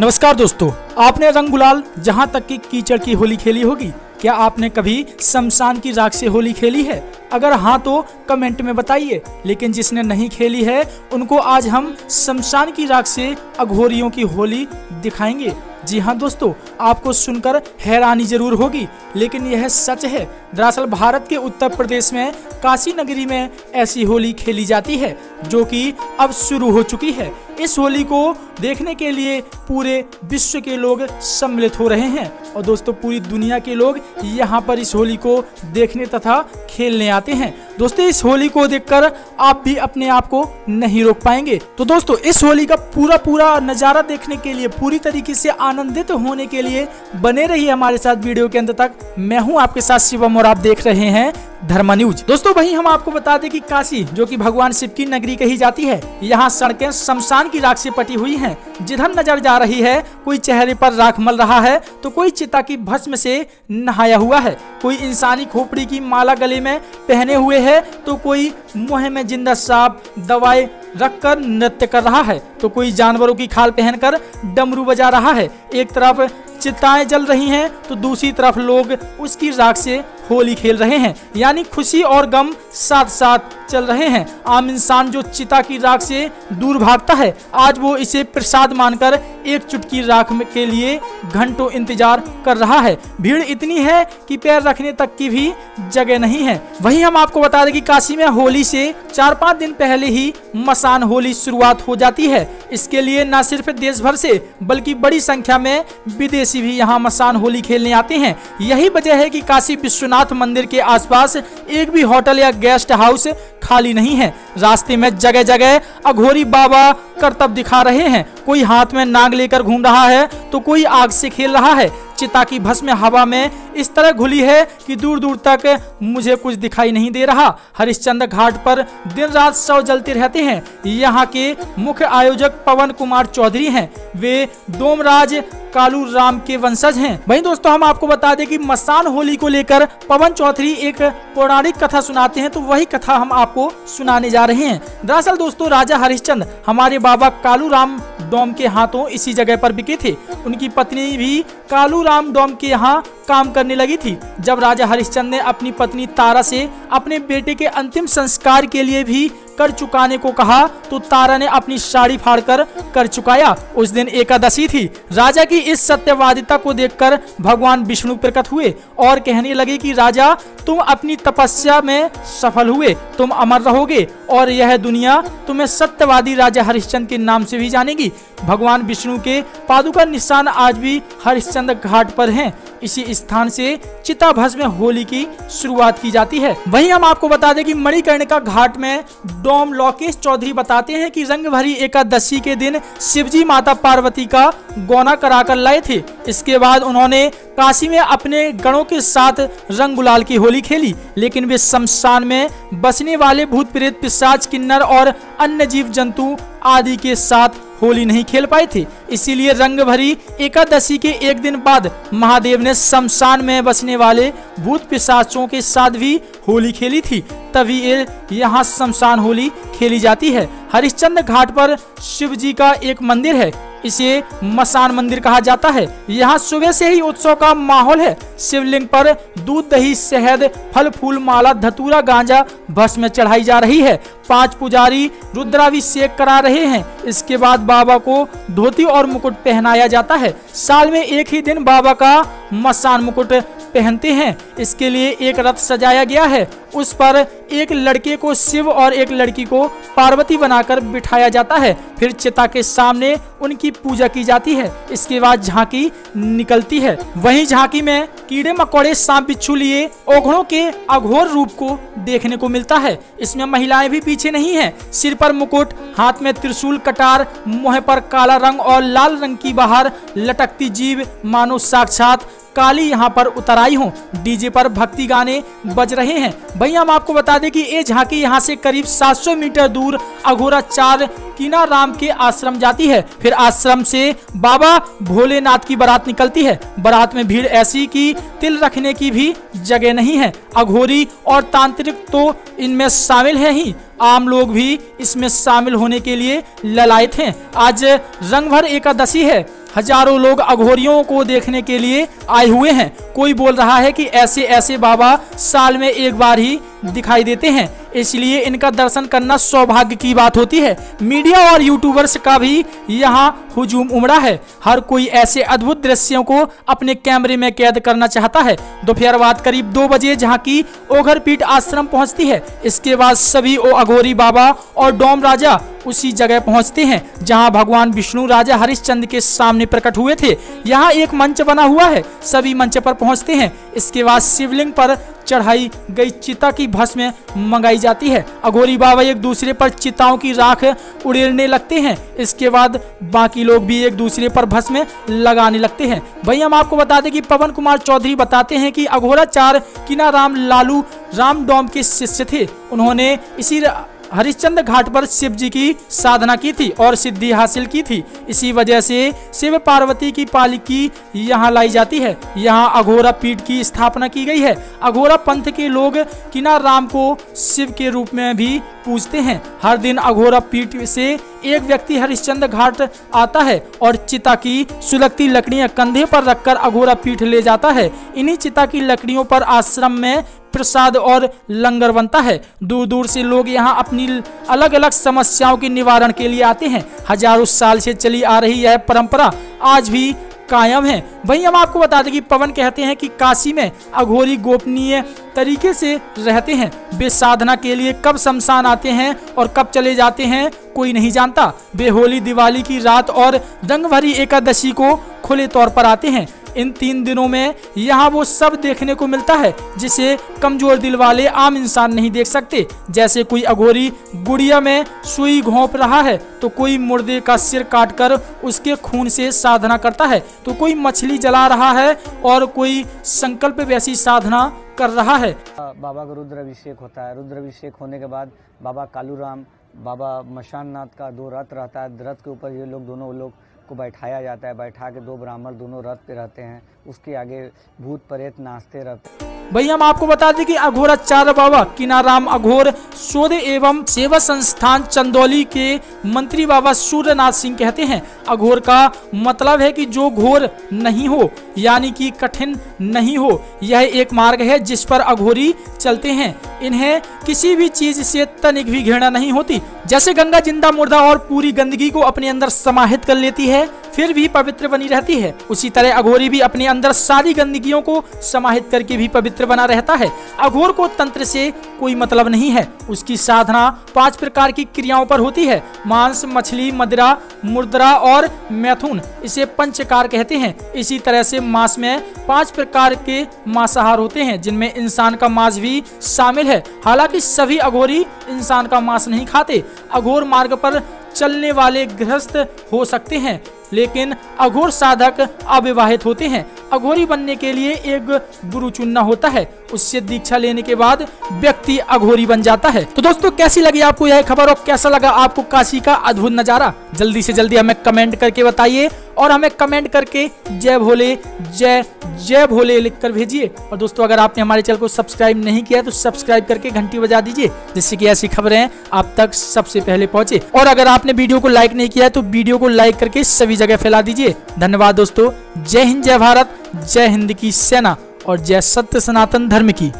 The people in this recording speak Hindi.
नमस्कार दोस्तों, आपने रंग गुलाल जहाँ तक की कीचड़ की होली खेली होगी? क्या आपने कभी शमशान की राख से होली खेली है? अगर हाँ तो कमेंट में बताइए। लेकिन जिसने नहीं खेली है, उनको आज हम शमशान की राख से अघोरियों की होली दिखाएँगे। जी हाँ दोस्तों, आपको सुनकर हैरानी ज़रूर होगी, लेकिन यह सच है, दरअसल भारत के उत्तर प्रदेश में, काशी नगरी में ऐसी होली खेली जाती है, जो कि अब शुरू हो चुकी है। इस होली को देखने के लिए पूरे विश्व के लोग सम्मिलित हो रहे हैं, और दोस्तों पूरी दुनिया के लोग यहाँ पर इस होली को देखने तथा खेलने आते हैं। दोस्तों, इस होली को देखकर आप भी अपने आप को नहीं रोक पाएँगे। तो दोस्तों, इस होली का पूरा पूरा नज़ारा देखने के लिए, पूरी तरीके से आनंदित होने के लिए बने रहिए हमारे साथ वीडियो के अंत तक। मैं हूँ आपके साथ शिवम और आप देख रहे हैं धर्मा न्यूज़। दोस्तों, वहीं हम आपको बता दें कि काशी, जो कि भगवान शिव की नगरी कही जाती है, यहाँ सड़कें शमशान की राख से पटी हुई हैं। जिधर नज़र जा रही है, कोई चेहरे पर राख मल रहा है तो कोई चिता की भस्म से नहाया हुआ है। कोई इंसानी खोपड़ी की माला गले में पहने हुए है तो कोई मुँह में ज़िंदा सांप दवाई रखकर नृत्य कर रहा है। तो कोई जानवरों की खाल पहनकर डमरू बजा रहा है। एक तरफ़ चिताएँ जल रही हैं तो दूसरी तरफ़ लोग उसकी राख से होली खेल रहे हैं। यानी खुशी और गम साथ साथ चल रहे हैं। आम इंसान जो चिता की राख से दूर भागता है, आज वो इसे प्रसाद मानकर एक चुटकी राख के लिए घंटों इंतज़ार कर रहा है। भीड़ इतनी है कि पैर रखने तक की भी जगह नहीं है। वहीं हम आपको बता दें कि काशी में होली से चार पाँच दिन पहले ही मसान होली शुरुआत हो जाती है। इसके लिए न सिर्फ़ देश भर से, बल्कि बड़ी संख्या में विदेशी भी यहाँ मसान होली खेलने आते हैं। यही वजह है कि काशी विश्वनाथ मंदिर के आसपास एक भी होटल या गेस्ट हाउस खाली नहीं है। रास्ते में जगह जगह अघोरी बाबा करतब दिखा रहे हैं। कोई हाथ में नाग लेकर घूम रहा है तो कोई आग से खेल रहा है। चिता की भस्म हवा में इस तरह घुली है कि दूर दूर तक मुझे कुछ दिखाई नहीं दे रहा। हरिश्चंद्र घाट पर दिन रात शव जलते रहते हैं। यहाँ के मुख्य आयोजक पवन कुमार चौधरी हैं। वे डोमराज कालू राम के वंशज हैं। वहीं दोस्तों, हम आपको बता दें कि मसान होली को लेकर पवन चौधरी एक पौराणिक कथा सुनाते हैं तो वही कथा हम आपको सुनाने जा रहे हैं। दरअसल दोस्तों, राजा हरिश्चंद्र हमारे बाबा कालू राम डोम के हाथों इसी जगह पर बिके थे। उनकी पत्नी भी कालू राम डोम के यहाँ काम करने लगी थी, जब राजा हरिश्चंद्र ने अपनी पत्नी तारा से अपने बेटे के अंतिम संस्कार के लिए भी कर चुकाने को कहा तो तारा ने अपनी साड़ी फाड़कर कर चुकाया। उस दिन एकादशी थी। राजा की इस सत्यवादिता को देखकर भगवान विष्णु प्रकट हुए और कहने लगे कि, राजा, तुम अपनी तपस्या में सफल हुए। तुम अमर रहोगे और यह दुनिया तुम्हें सत्यवादी राजा हरिश्चंद्र के नाम से भी जानेगी। भगवान विष्णु के पादुका निशान आज भी हरिश्चंद्र घाट पर हैं। इसी स्थान से चिता भस्म होली की शुरुआत की जाती है। वहीं हम आपको बता दें कि मणिकर्णिका घाट में डोम लोकेश चौधरी बताते हैं कि रंग भरी एकादशी के दिन शिवजी माता पार्वती का गौना कराकर लाए थे। इसके बाद उन्होंने काशी में अपने गणों के साथ रंग गुलाल की होली खेली। लेकिन वे शमशान में बसने वाले भूत प्रेत पिशाच, किन्नर और अन्य जीव जंतु आदि के साथ होली नहीं खेल पाए थे। इसीलिए रंग भरी एकादशी के एक दिन बाद महादेव ने शमशान में बसने वाले भूत पिशाचों के साथ भी होली खेली थी। तभी ये यहाँ शमशान होली खेली जाती है। हरिश्चंद्र घाट पर शिव जी का एक मंदिर है। इसे मसान मंदिर कहा जाता है। यहाँ सुबह से ही उत्सव का माहौल है। शिवलिंग पर दूध, दही, शहद, फल फूल माला धतूरा, गांजा, भस्म में चढ़ाई जा रही है। पाँच पुजारी रुद्राभिषेक करा रहे हैं। इसके बाद बाबा को धोती और मुकुट पहनाया जाता है। साल में एक ही दिन बाबा का मसान मुकुट पहनते हैं। इसके लिए एक रथ सजाया गया है। उस पर एक लड़के को शिव और एक लड़की को पार्वती बनाकर बिठाया जाता है। फिर चिता के सामने उनकी पूजा की जाती है। इसके बाद झांकी निकलती है। वहीं झांकी में कीड़े मकोड़े सांप बिच्छू लिए ओघड़ों के अघोर रूप को देखने को मिलता है। इसमें महिलाएँ भी पीछे नहीं है। सिर पर मुकुट, हाथ में त्रिशूल कटार, मुँह पर काला रंग और लाल रंग की बाहर लटकती जीव मानो साक्षात काली यहाँ पर उतर आई हूँ। डीजे पर भक्ति गाने बज रहे हैं। भैया, हम आपको बता दें कि ये झांकी यहाँ से करीब 700 मीटर दूर अघोरा चार कीना राम के आश्रम जाती है। फिर आश्रम से बाबा भोलेनाथ की बारात निकलती है। बारात में भीड़ ऐसी की तिल रखने की भी जगह नहीं है। अघोरी और तांत्रिक तो इनमें शामिल है ही। आम लोग भी इसमें शामिल होने के लिए ललायत हैं। आज रंगभर एकादशी है। हज़ारों लोग अघोरियों को देखने के लिए आए हुए हैं। कोई बोल रहा है कि ऐसे ऐसे बाबा साल में एक बार ही दिखाई देते हैं। इसलिए इनका दर्शन करना सौभाग्य की बात होती है। मीडिया और यूट्यूबर्स का भी यहाँ हुजूम उमड़ा है। हर कोई ऐसे अद्भुत दृश्यों को अपने कैमरे में कैद करना चाहता है। दोपहर बाद करीब दो बजे जहाँ की ओघरपीठ आश्रम पहुँचती है। इसके बाद सभी ओ अघोरी बाबा और डोम राजा उसी जगह पहुँचते हैं, जहाँ भगवान विष्णु राजा हरिश्चंद्र के सामने प्रकट हुए थे। यहाँ एक मंच बना हुआ है, सभी मंच पर पहुँचते हैं। इसके बाद शिवलिंग पर चढ़ाई गई चिता की भस्म मंगाई जाती है। अघोरी बाबा एक दूसरे पर चिताओं की राख उड़ेलने लगते हैं। इसके बाद बाकी लोग भी एक दूसरे पर भस्म लगाने लगते हैं। भाई हम आपको बता दें कि पवन कुमार चौधरी बताते हैं कि अघोराचार किना राम लालू राम डोम के शिष्य थे। उन्होंने इसी हरिश्चंद्र घाट पर शिव जी की साधना की थी और सिद्धि हासिल की थी। इसी वजह से शिव पार्वती की पालिकी यहाँ लाई जाती है। यहाँ अघोरा पीठ की स्थापना की गई है। अघोरा पंथ के लोग किना राम को शिव के रूप में भी पूजते हैं। हर दिन अघोरा पीठ से एक व्यक्ति हरिश्चंद्र घाट आता है और चिता की सुलगती लकड़ियाँ कंधे पर रखकर अघोरा पीठ ले जाता है। इन्हीं चिता की लकड़ियों पर आश्रम में प्रसाद और लंगर बनता है। दूर दूर से लोग यहाँ अपनी अलग अलग समस्याओं के निवारण के लिए आते हैं। हज़ारों साल से चली आ रही यह परंपरा आज भी कायम है। वहीं हम आपको बता दें कि पवन कहते हैं कि काशी में अघोरी गोपनीय तरीके से रहते हैं। वे साधना के लिए कब शमशान आते हैं और कब चले जाते हैं, कोई नहीं जानता। वे होली दिवाली की रात और रंग भरी एकादशी को खुले तौर पर आते हैं। इन तीन दिनों में यहाँ वो सब देखने को मिलता है, जिसे कमज़ोर दिल वाले आम इंसान नहीं देख सकते। जैसे कोई अघोरी गुड़िया में सुई घोंप रहा है तो कोई मुर्दे का सिर काटकर उसके खून से साधना करता है तो कोई मछली जला रहा है और कोई संकल्प वैसी साधना कर रहा है। बाबा का रुद्र अभिषेक होता है। रुद्र अभिषेक होने के बाद बाबा कालू राम बाबा मशान नाथ का दो रथ रहता है। रथ के ऊपर ये लोग, दोनों लोग को बैठाया जाता है, बैठा के दो ब्राह्मण दोनों रथ पे रहते हैं, उसके आगे भूत प्रेत नाचते रहते भैया हम आपको बता दें कि अघोराचार्य बाबा किनाराम अघोर शोध एवं सेवा संस्थान चंदौली के मंत्री बाबा सूर्यनाथ सिंह कहते हैं, अघोर का मतलब है कि जो घोर नहीं हो, यानी कि कठिन नहीं हो, यह एक मार्ग है जिस पर अघोरी चलते हैं। इन्हें किसी भी चीज़ से तनिक भी घृणा नहीं होती। जैसे गंगा, ज़िंदा मुर्दा और पूरी गंदगी को अपने अंदर समाहित कर लेती है फिर भी पवित्र बनी रहती है। उसी तरह अघोरी भी अपने अंदर सारी गंदगियों को समाहित करके भी पवित्र बना रहता है। अघोर को तंत्र से कोई मतलब नहीं है। उसकी साधना पाँच प्रकार की क्रियाओं पर होती है। मांस, मछली, मदिरा मुद्रा और मैथुन, इसे पंचकार कहते हैं। इसी तरह से मांस में पाँच प्रकार के मांसाहार होते हैं, जिनमें इंसान का मांस भी शामिल है। हालाँकि सभी अघोरी इंसान का मांस नहीं खाते। अघोर मार्ग पर चलने वाले गृहस्थ हो सकते हैं। लेकिन अघोर साधक अविवाहित होते हैं। अघोरी बनने के लिए एक गुरु चुनना होता है। उससे दीक्षा लेने के बाद व्यक्ति अघोरी बन जाता है। तो दोस्तों, कैसी लगी आपको यह खबर और कैसा लगा आपको काशी का अद्भुत नज़ारा? जल्दी से जल्दी हमें कमेंट करके बताइए। और हमें कमेंट करके जय भोले, जय जय भोले लिख कर भेजिए। और दोस्तों, अगर आपने हमारे चैनल को सब्सक्राइब नहीं किया तो सब्सक्राइब करके घंटी बजा दीजिए, जिससे कि ऐसी खबरें आप तक सबसे पहले पहुँचे। और अगर आपने वीडियो को लाइक नहीं किया तो वीडियो को लाइक करके सभी जगह फैला दीजिए। धन्यवाद दोस्तों। जय हिंद, जय भारत, जय हिंद की सेना और जय सत्य सनातन धर्म की।